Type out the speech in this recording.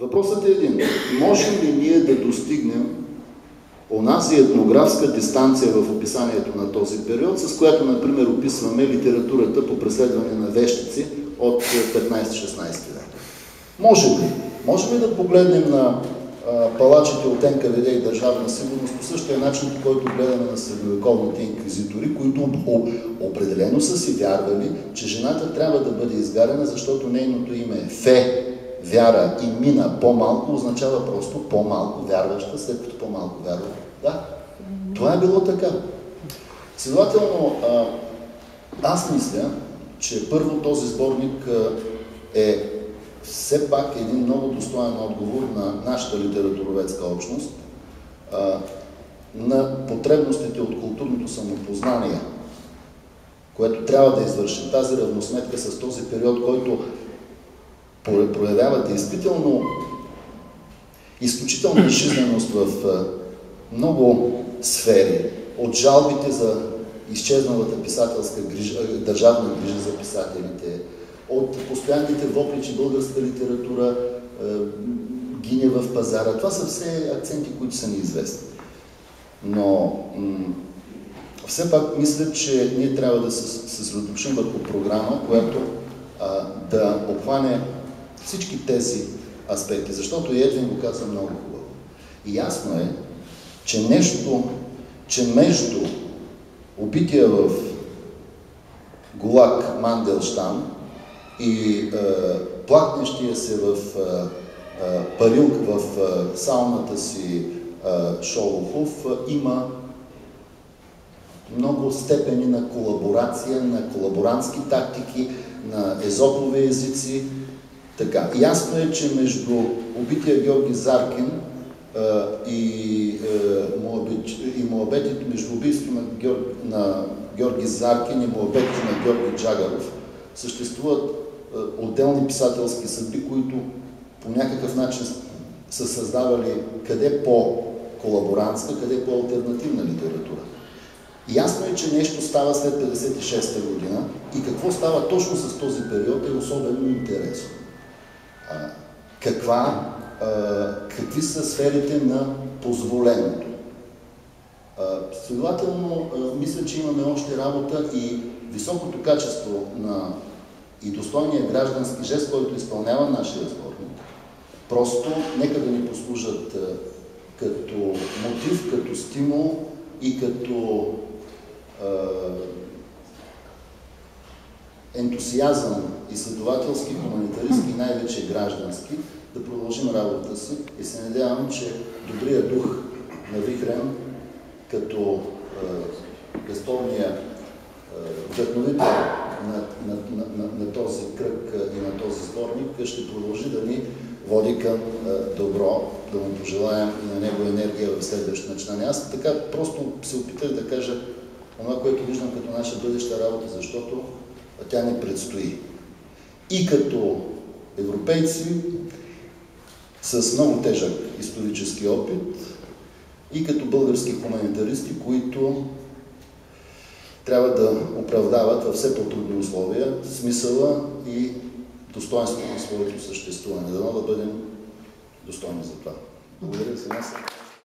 въпросът е един. Можем ли ние да достигнем онази етнографска дистанция в описанието на този период, с която, например, описваме литературата по преследване на вещици от 15-16 век? Може ли? Може ли да погледнем на палачите от НКВД и Държавна сигурност по същия начин, по който гледаме на средновековните инквизитори, които определено са си вярвали, че жената трябва да бъде изгарена, защото нейното име е Фе, вяра и мина по-малко означава просто по-малко вярваща, след като по-малко вярва. Да, това е било така. Следователно, аз мисля, че първо този сборник е все пак един много достоен отговор на нашата литературоведска общност, на потребностите от културното самопознание, което трябва да извърши тази равносметка с този период, който проявява действително изключителна жизненост в много сфери. От жалбите за изчезналата писателска грижа, държавна грижа за писателите, от постоянните вопли, че българска литература е, гине в пазара. Това са все акценти, които са неизвестни. Но все пак мисля, че ние трябва да се съсредоточим върху програма, която а, да обхване всички тези аспекти, защото и Едвин го каза много хубаво. И ясно е, че нещо, че между убития в Гулак Манделштам и е, плакнещия се в е, е, парилк в е, сауната си е, Шолохов е, има много степени на колаборация, на колаборантски тактики, на езопови езици, така, ясно е, че между убития Георги Заркин а, и, а, и Моабетите, между убийството на, Георг, на Георги Заркин и Моабетите на Георги Джагаров съществуват а, отделни писателски съдби, които по някакъв начин са създавали къде по-колаборантска, къде по-алтернативна литература. Ясно е, че нещо става след 56-та година и какво става точно с този период е особено интересно каква, какви са сферите на позволеното. Следователно, мисля, че имаме още работа и високото качество на и достойния граждански жест, който изпълнява нашия сборник, просто нека да ни послужат като мотив, като стимул и като ентусиазъм изследователски, хуманитаристски най-вече граждански, да продължим работата си и се надявам, че добрия дух на Вихрен, като е, безспорния е, вдъхновител на, на, на, на, на този кръг и на този сборник, ще продължи да ни води към е, добро, да му пожелаем и на него енергия в следващото начинание. Аз така просто се опитах да кажа това, което виждам като наша бъдеща работа, защото тя не предстои. И като европейци с много тежък исторически опит, и като български хуманитаристи, които трябва да оправдават във все по-трудни условия смисъла и достоинството на своето съществуване. Дано да бъдем достойни за това. Благодаря за нас.